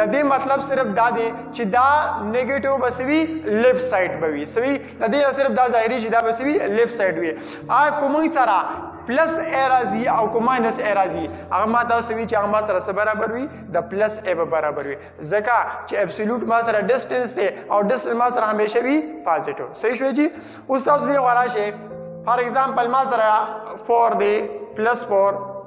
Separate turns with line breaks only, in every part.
د دې مطلب صرف دا دی چې دا نیگیټیو بسوي لیفټ سایډ بوي سوي د دې صرف دا ظاهري چې دا بسوي لیفټ سایډ وي ا کوم سره پلس ا راځي او کو ماینس ا راځي هغه ما تاسو وی چې هغه ما سره سره برابر وي د پلس ا به برابر وي ځکه چې ابسولوټ ما سره ډیسټنس دی او ډیسټنس ما سره همیشه وي پازیټیو صحیح شوی جی اوس تاسو دی غواړئ فار ایگزامپل ما سره 4 دی پلس 4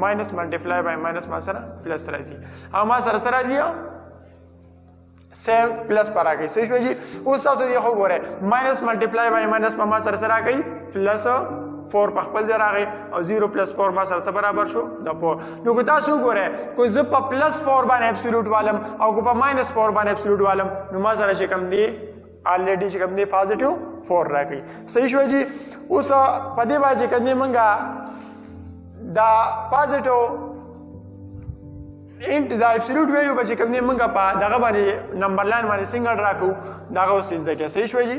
ماینس ملټیپلای بای ماینس ما سره پلس راځي او ما سره سره راځي سیم پلس پر راغی څه شو جی اوس تاسو یې خو ګوره ماینس ملټیپلای بای ماینس ما سره سره راغی پلس 4 په خپل ځای راغی او 0 پلس 4 ما سره برابر شو د 4 نو که تاسو ګوره کو زه په پلس 4 باندې ابسولوټ والم او کو په ماینس 4 باندې ابسولوټ والم نو ما سره چې کم دی الریډي چې کوم دی پازټیو 4 راکړي صحیح شو جی اوس په دې باندې کني مونږه دا پازټیو انټ دا ابسولوټ ویلیو به چې کوم دی مونږه په دغه باندې نمبر لاین باندې سنگل راکو داغه اوس زده کې صحیح شو جی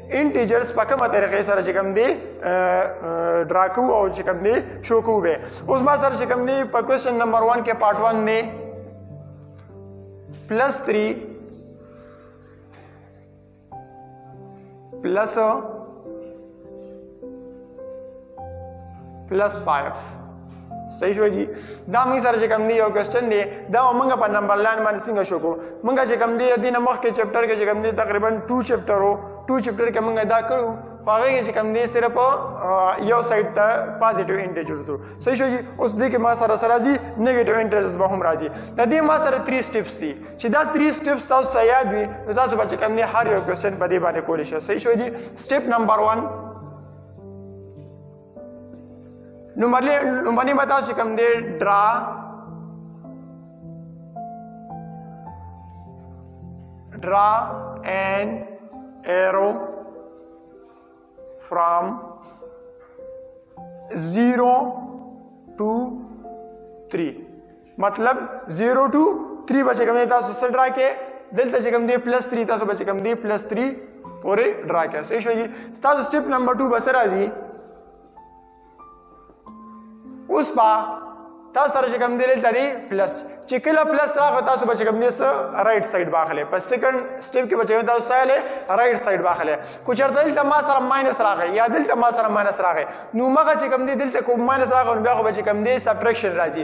انټیجرز په کومه طریقې سره چې کوم دی ډرا کو او چې کوم دی شو کو به اوس ما سره چې کوم دی په کوېشن نمبر 1 کې پارت 1 دی پلس 3 پلس پلس 5 صحیح شو جی دا موږ سره چې کوم دی یو کوېشن دی دا موږ په نمبر لاین باندې څنګه شو کو موږ چې کوم دی دینه مخ کې چپټر کې چې کوم دی تقریبا 2 چپټر وو 2 چپټر کې موږ دا کړو هغه کې چې کوم دی صرف یو سایډ ته پازیټیو انټیجر ته صحیح شو جی اوس دې کې ما سره سره جی نیگیټیو انټیجرز به هم راځي د دې ما سره 3 سټیپس دي چې دا 3 سټیپس تاسو ته یاد وي نو تاسو به کوم نه هر یو کوېسچن په دې باندې کولی شئ صحیح شو دي سټیپ نمبر 1 نو مرلې نو باندې به تاسو کوم دې ډرا ډرا ان ایرو فرام 0 2 3 مطلب 0 ټو 3 بچ کوم تاسو سره ډرا کې دلته چې کوم دی پلس 3 تاسو بچ کوم دی پلس 3 پورې ډرا کې سې شوې تاسو سټپ نمبر 2 بس راځي اوس با تاسو سره چې کوم دی دلته دی پلس چې کله پلس راغو تاسو بچ کوم دی سره رائټ ساید باخله په سیکنډ سټپ کې بچو تاسو سره رائټ ساید باخله کو چرته دلته ما سره ماینس راغی یا دلته ما سره ماینس راغی نو مګه چې کوم دی دلته کوم ماینس راغو بیا خو بچ کوم دی سبټریکشن راځي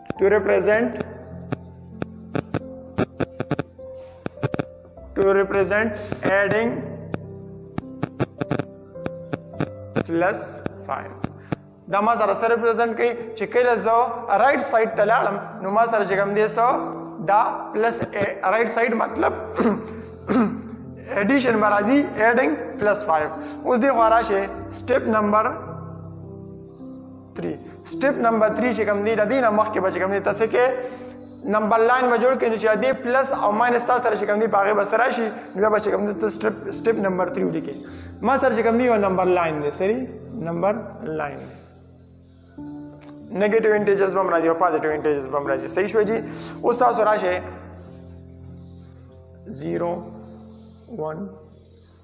to represent to represent adding plus 5 دا ما سره سره ریپرزینټ کوي چې کله زه رائټ ساید ته لاړم نو ما سره چې کوم دی سو دا پلس رائټ ساید مطلب ایډیشن برازي ایډینګ پلس 5 اوس دی غواړه شي سټپ نمبر 3 سټپ نمبر 3 چې کوم دی د دینه مخکې به چې کوم دی تاسو کې نمبر لاین به جوړ کړئ چې دې پلس او ماینس تاسو سره چې کوم دی باغې بس راشي نو به چې کوم دی تاسو سټپ سټپ نمبر 3 ولیکئ ما سره چې کوم دی یو نمبر لاین دی سری نمبر لاین دی نیگیټیو انټیجرز بم راځي او پوزټیو انټیجرز بم راځي صحیح شو جی اوس تاسو راشه 0 1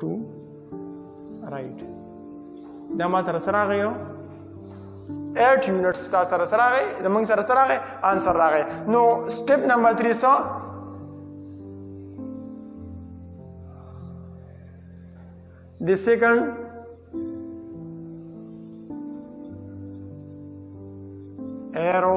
ټو رائټ دا ما تر سره غيو 8 یونټ ستا سره سره راغی د موږ سره سره راغی آنسر راغی نو سټپ نمبر 300 د سیکنډ ایرو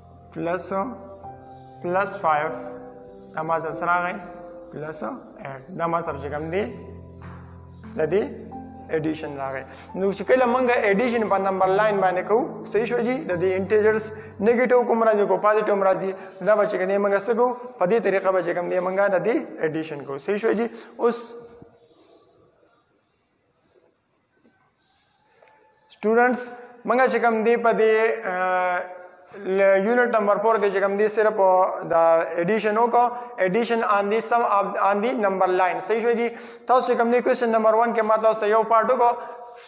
پلس پلس 5 دا ما سره راغی پلس 8 دا ما سره چې کوم دی د دې اډیشن راغی نو چې کله موږ اډیشن په نمبر لاین باندې کوو صحیح شو جی د دې انټیجرز نیگیټیو کوم راځي کو پوزټیو کوم راځي دا به چې کنه موږ څه کوو په دې طریقه به چې کوم دی موږ د دې اډیشن کوو صحیح شو جی اوس سټوډنټس منګه چې کوم دی په دې یونټ نمبر 4 کې چې کوم دی صرف دا اډیشن وکړو اډیشن آن دی سم آن دی نمبر لاین صحیح شو جی تاسو کوم دی کوېشن نمبر 1 کې ما تاسو یو پارت وکړو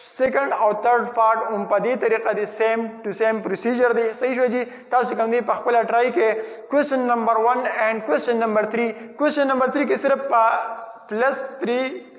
سیکنډ او تھرد پارت هم په دې طریقه دی سیم ټو سیم پروسیجر دی صحیح شو جی تاسو کوم دی په خپل ټرای کې کوېشن نمبر 1 اینڈ کوېشن نمبر 3 کوېشن نمبر 3 کې صرف پلس 3